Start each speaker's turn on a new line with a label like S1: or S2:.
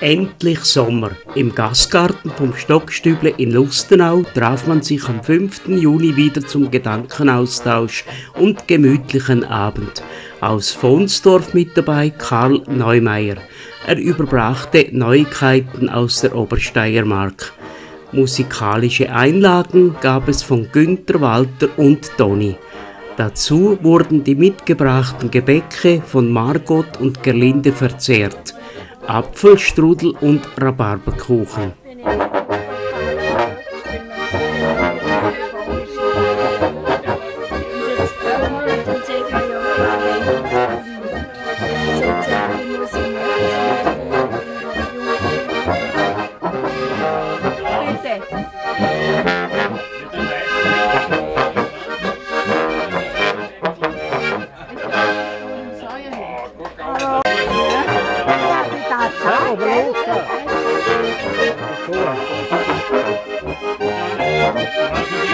S1: Endlich Sommer. Im Gastgarten vom Stockstüble in Lustenau traf man sich am 5. Juni wieder zum Gedankenaustausch und gemütlichen Abend. Aus Fonsdorf mit dabei Karl Neumeier. Er überbrachte Neuigkeiten aus der Obersteiermark. Musikalische Einlagen gab es von Günther Walter und Toni. Dazu wurden die mitgebrachten Gebäcke von Margot und Gerlinde verzehrt. Apfelstrudel und Rhabarberkuchen. Bitte. Sure. Sure.